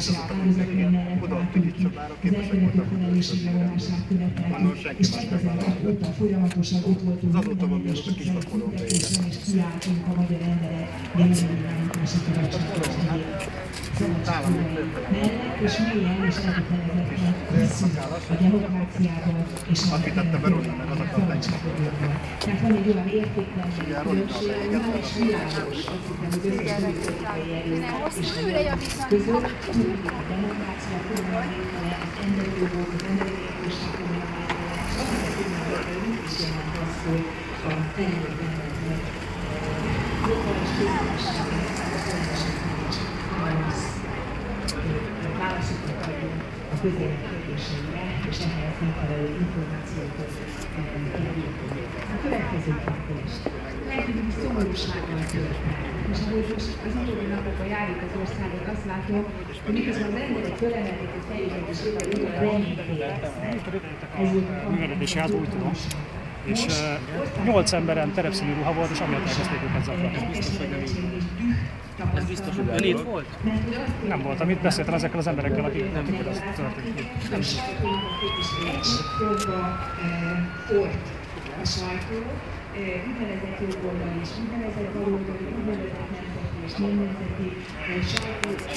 és áldozatlan mellett váltunk ki, az elkövető felelősségre vonását követeltük, és 2006 óta folyamatosan ott voltunk minden egyes kicsit tüntetésen, és kiálltunk a magyar emberek jövőirányítási követségéért. Mellett és mélyen és elkötelezetten hiszünk a demokráciában és a szabadságjogokkal. Tehát van egy olyan értékrendben különbség, ami már is világos, azt hiszem, hogy összes politikai erő és a között, tudjuk a demokrácia folyamatrétele, az emberi jogok, az emberi méltóság folyamatrétele, azt hiszem, hogy mit is jelent az, hogy a felelőtlennek globális közösségnek a fontos válasz, válaszokat adjunk a közélet kérdéseire, és ehhez megfelelő információkat A hogy egy szomorúsággal ahogy most az utóbbi napokban járjuk az országot, azt látom, hogy miközben az emberek fölemelik a fejüket, és ők reményték. Művelődési házba úgy tudom. És nyolc emberen terepszínű ruha volt, és amiatt elkezdték őket zaklatni. Biztos, hogy nem. Ez biztos, hogy ön itt volt? Nem voltam itt, beszéltem ezekkel az emberekkel, akik nem tudják, az történt. A sajtó, ügyfelezett jogolban is, ügyfelezett baloldali, ügyfelezett nemzeti és nem nemzeti sajtó